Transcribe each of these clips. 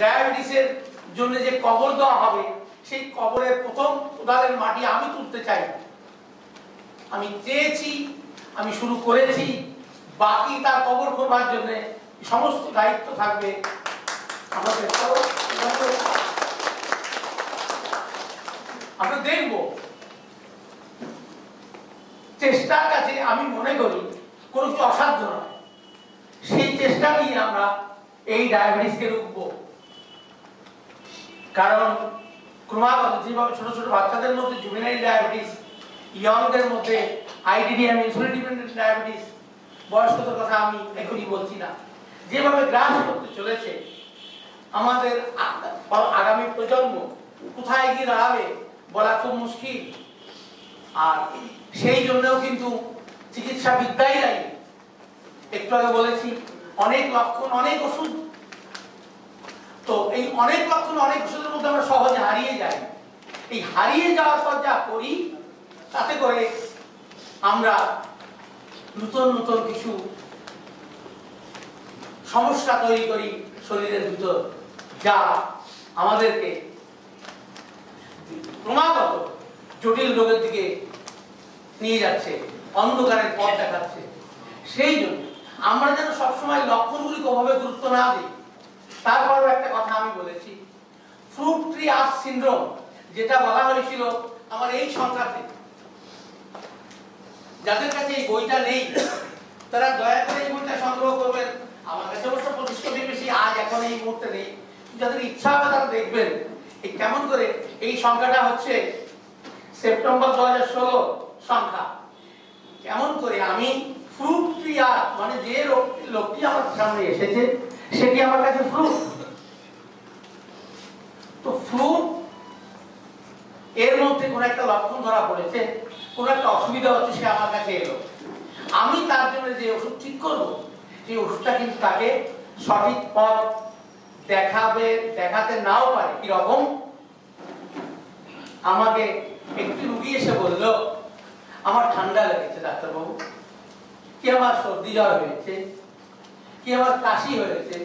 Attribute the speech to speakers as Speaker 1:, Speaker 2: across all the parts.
Speaker 1: ডায়াবেটিসের জন্য যে কবর দেওয়া হবে, সেই কবরের প্রথম কোদালের মাটি আমি তুলতে চাই। আমি চেয়েছি, আমি শুরু করেছি, বাকি তার কবর করবার জন্য সমস্ত দায়িত্ব থাকবে আমাদের আমরা দেখব। চেষ্টার কাছে আমি মনে করি, কোনো কিছু অসাধ্য নয়। সেই চেষ্টা নিয়ে আমরা এই ডায়াবেটিসকে রুখব। কারণ ক্রমাগত যেভাবে ছোট ছোট বাচ্চাদের মধ্যে জুভেনাইল ডায়াবেটিস ইয়ংদের মধ্যে আইডিডিএম ইনসুলিন ডিপেন্ডেন্ট ডায়াবেটিস বয়স্কদের কথা আমি এখনই বলছি না। যেভাবে গ্রাস করতে চলেছে, আমাদের আগামী প্রজন্ম কোথায় গিয়ে দাঁড়াবে বলা খুব মুশকিল। আর সেই জন্যও কিন্তু চিকিৎসা বিদ্যাই দায়ী একটু আগে বলেছি অনেক লক্ষণ, অনেক ওষুধ। তো এই অনেক লক্ষণ, অনেক ওষুধের মধ্যে আমরা সহজে হারিয়ে যাই। এই হারিয়ে যাওয়ার পর যা করি, তাতে করে আমরা নতুন নতুন কিছু সমস্যা তৈরি করি শরীরের ভিতর, যা আমাদেরকে ক্রমাগত জটিল রোগের দিকে নিয়ে যাচ্ছে, অন্ধকারের পথ দেখাচ্ছে। সেই জন্য আমরা যেন সবসময় লক্ষণগুলিকে ওভাবে গুরুত্ব না দিই। তারপরও একটা কথা আমি বলেছি। ফ্রুট ট্রি আর্ট সিন্ড্রোম, যেটা বলা হয়েছিল আমার এই সংখ্যাতে। যাদের কাছে এই বইটা নেই, তারা দয়া করে এই বইটা সংগ্রহ করবেন। আমার কাছে অবশ্য কোটি বেশি আজ এখন এই মুহূর্তে নেই। যাদের ইচ্ছা হবে তারা দেখবেন এই কেমন করে এই সংখ্যাটা হচ্ছে সেপ্টেম্বর দু হাজার ষোলো সংখ্যা। কেমন করে আমি মানে যে লোকটি আমার সামনে এসেছে আমার কাছে তো এর মধ্যে কোন একটা লক্ষণ ধরা পড়েছে, কোন একটা অসুবিধা হচ্ছে, সে আমার কাছে এলো। আমি তার জন্য যে ওষুধ ঠিক করব, সেই ওষুধটা কিন্তু তাকে সঠিক পথ দেখাবে, দেখাতে নাও পারে কি রকম আমাকে একটি রুগী এসে বলল, আমার ঠান্ডা লেগেছে, ডাক্তারবাবু। কি আমার সর্দি জ্বর হয়েছে? কি আমার কাশি হয়েছে?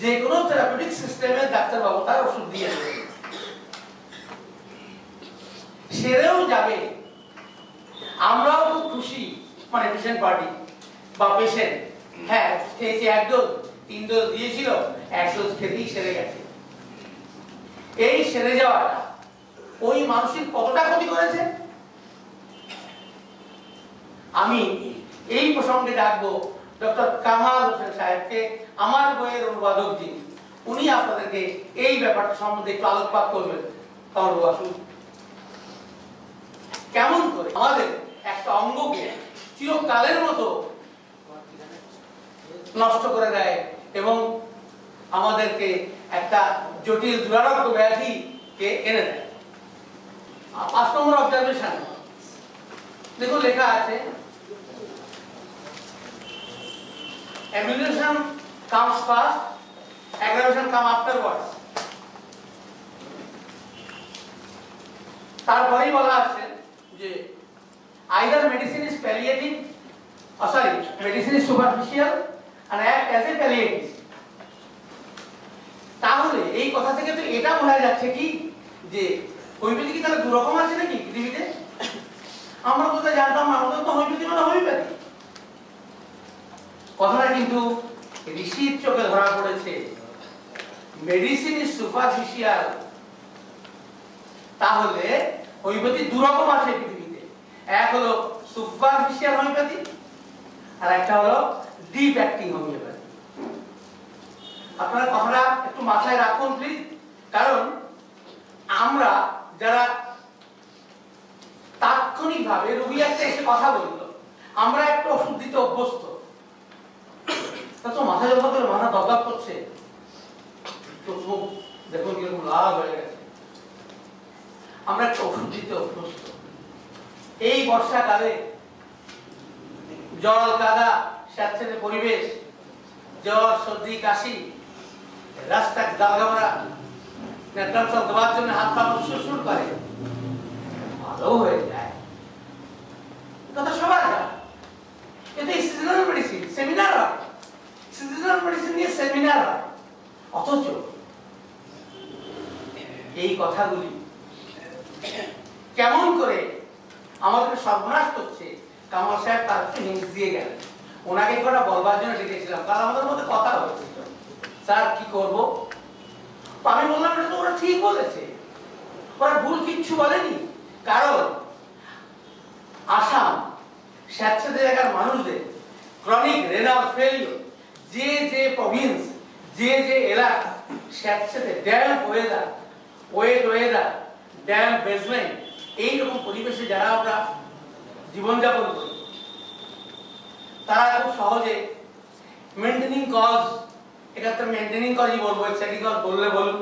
Speaker 1: যে কোনো থেরাপিউটিক সিস্টেমের ডাক্তারবাবু তার ওষুধ দিয়ে দেবে সেরেও যাবে। আমরাও খুব খুশি মানে পেশেন্ট পার্টি বা পেশেন্ট হ্যাঁ খেয়েছে এক ডোজ তিন ডোজ দিয়েছিল, এক ডোজ খেতেই সেরে গেছে। এই সেরে যাওয়াটা ওই মানসিক কতটা ক্ষতি করেছে? আমি এই প্রসঙ্গে ডাকবো ডক্টর কামাল হোসেন সাহেবকে, আমার বইয়ের অনুবাদক যিনি, উনি আপনাদেরকে এই ব্যাপারটা সম্বন্ধে একটু আলোকপাত করবেন। কামাল আসুন। কেমন করে? আমাদের একটা অঙ্গকে চিরকালের মতো নষ্ট করে দেয় এবং আমাদেরকে একটা জটিল দুরারোগ্য ব্যাধিকে এনে দেয়। পাঁচ নম্বর অবজারভেশন দেখুন, লেখা আছে Emulation comes first, aggravation come afterwards. তারপরেই বলা আছে যে is palliative, oh sorry, medicine is superficial and act as a palliative. তাহলে এই কথা থেকে তো এটা বোঝা যাচ্ছে কি যে হোমিওপ্যাথি কি তাহলে দু রকম আছে নাকি পৃথিবীতে আমরা কোথায় জানতাম আমাদের তো হোমিওপ্যাথি মানে হোমিওপ্যাথি কথাটা কিন্তু ঋষির চোখে ধরা পড়েছে। মেডিসিন ইজ সুপারফিশিয়াল তাহলে হোমিওপ্যাথি দু রকম আছে পৃথিবীতে। এক হলো সুপারফিশিয়াল হোমিওপ্যাথি আর একটা হলো ডিপ অ্যাক্টিং হোমিওপ্যাথি আপনারা কথাটা একটু মাথায় রাখুন প্লিজ কারণ আমরা যারা তাৎক্ষণিকভাবে রুগী একটা এসে কথা বলল, আমরা একটা ওষুধ দিতে অভ্যস্ত। তা তো মাথা যখন করে মাথা দরকার করছে চোখ দেখুন কীরকম লাল হয়ে গেছে। আমরা একটা দিতে অভ্যস্ত। এই বর্ষাকালে জল, কাদা, স্যাঁতসেঁতে পরিবেশ জ্বর সর্দি, কাশি রাস্তা গালগামরা নেত্রাংশল দেওয়ার জন্য হাত পা সুর করে। ভালো হয়ে যায়। কথা সবার মেডিসিন সেমিনার হয়। সিজনাল মেডিসিন নিয়ে সেমিনার অথচ এই কথাগুলি কেমন করে আমাদের সর্বনাশ করছে, কামাল সাহেব তার হিংস দিয়ে গেলেন। ওনাকে কটা বলবার জন্য ডেকেছিলাম? কারণ আমাদের মধ্যে কথা হয়েছিল স্যার, কি করব? আমি বললাম, এটা তো ওরা ঠিক বলেছে। ওরা ভুল কিচ্ছু বলেনি। কারণ আসাম স্যাঁতস্যাঁতে জায়গার মানুষদের ক্রনিক রেনাল ফেলিওর যে যে প্রভিন্স যে যে এলাকা স্যাঁতস্যাঁতে damp weather wet weather damp basement এইরকম পরিবেশে যারা আমরা জীবনযাপন করি, তারা খুব সহজে মেনটেনিং কজ এক্ষেত্রে মেনটেনিং কজই বলব এক্সাইটিং কজ বললে বলুন,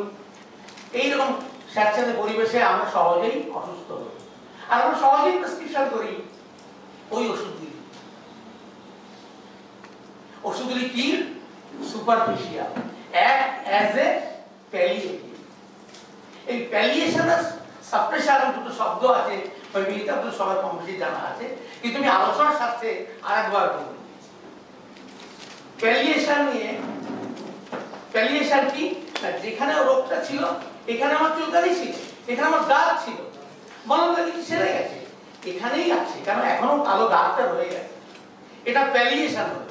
Speaker 1: এইরকম স্যাঁতস্যাঁতে পরিবেশে আমরা সহজেই অসুস্থ হই। আর আমরা সহজেই প্রেসক্রিপশন করি, ওই ওষুধগুলি ওষুধগুলি কি? Superficial act as a palliative এই প্যালিয়েশন আর সাপ্রেশন দুটো শব্দ আছে মেবি আপনাদের সবার কম বেশি জানা আছে, কিন্তু আমি আলোচনার সাথে আরেকবার বলব। প্যালিয়েশন নিয়ে প্যালিয়েশন কি? যেখানে রোগটা ছিল, এখানে আমার চুলকানি ছিল, এখানে আমার দাগ ছিল। বললাম কিছু সেরে গেছে এখানেই আছে কারণ এখনও কালো দাগটা রয়ে গেছে। এটা প্যালিয়েশন হলো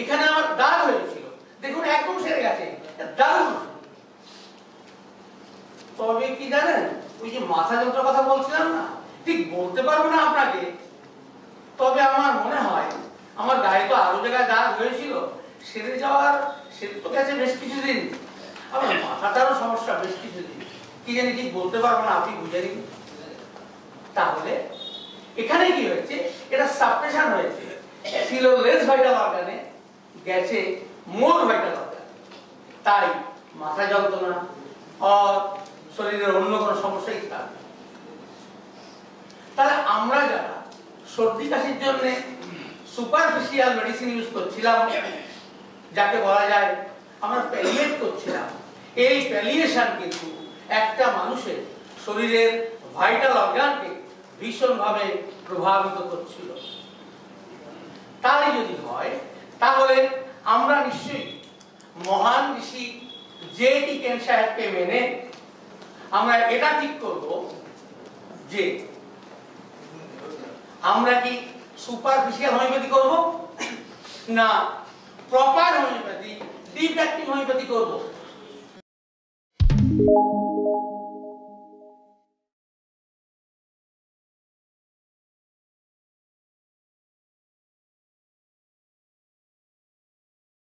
Speaker 1: এখানে আমার দাগ হয়েছিল। দেখুন একদম সেরে গেছে। তবে কি জানেন, ওই যে মাথা যন্ত্র কথা বলছিলাম না? ঠিক বলতে পারব না আপনাকে। তবে আমার মনে হয়, আমার গায়ে তো আরও জায়গায় দাগ হয়েছিল। সেরে যাওয়ার সেরে তো গেছে বেশ কিছুদিন। আমার মাথাটারও সমস্যা বেশ কিছুদিন। কি জানি ঠিক বলতে পারব না, আপনি বুঝে নিন। তাহলে, এখানে কি হয়েছে? এটা সাপ্রেশন হয়েছে। ছিল লেস ভাইটাল অর্গানে গেছে মোর ভাইটাল অর্গান তাই মাথা যন্ত্রণা আর শরীরের অন্য কোনো সমস্যা ইত্যাদি তাহলে আমরা যারা সর্দি কাশির জন্য সুপারফিশিয়াল মেডিসিন ইউজ করছিলাম, যাকে বলা যায় আমরা প্যালিয়েট করছিলাম, এই প্যালিয়েশন কিন্তু একটা মানুষের শরীরের ভাইটাল অর্গানকে ভীষণভাবে প্রভাবিত করছিল। তাই যদি হয় তাহলে আমরা নিশ্চয়ই মহান ঋষি জে টি কেন সাহেবকে মেনে আমরা এটা ঠিক করব যে আমরা কি সুপারফিশিয়াল হোমিওপ্যাথি করব? না, proper homoeopathy deep active homoeopathy করব।